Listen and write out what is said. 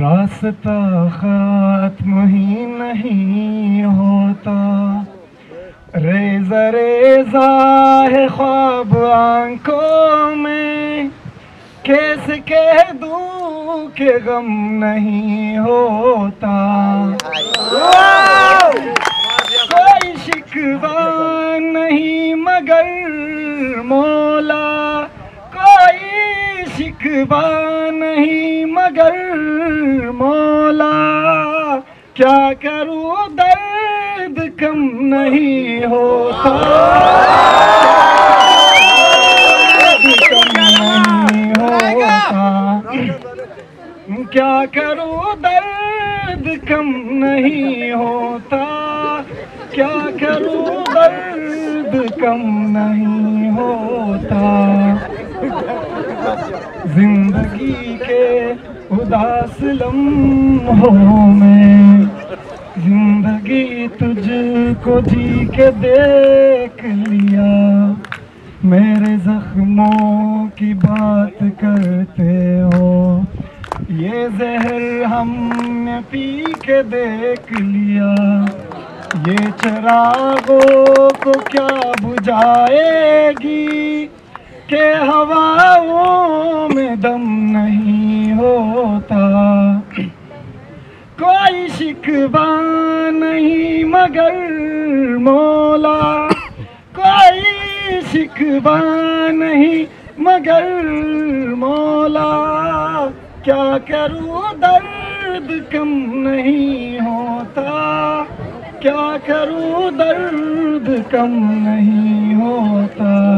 راستہ ختم ہی نہیں ہوتا۔ ریزہ ریزہ ہے خواب آنکھوں میں۔ کیسے کہہ دوں کہ غم نہیں ہوتا۔ کوئی شکوہ نہیں مگر مولا۔ کوئی شکوہ نہیں مگر مولا، کیا کروں؟ درد کم نہیں ہوتا۔ نہیں ہوتا۔ کیا کروں؟ درد کم نہیں ہوتا۔ کیا کروں؟ درد کم نہیں ہوتا۔ زندگی کے اداس لمحوں میں زندگی تجھ کو جی کے دیکھ لیا۔ میرے زخموں کی بات کرتے ہو۔ یہ زہر ہم نے پی کے دیکھ لیا۔ یہ چراغوں کو کیا بجھائے گی کہ ہواؤں کوئی شکوہ نہیں مگر مولا کوئی شکوہ نہیں مگر مولا کیا کروں درد کم نہیں ہوتا؟ کیا کروں درد کم نہیں ہوتا؟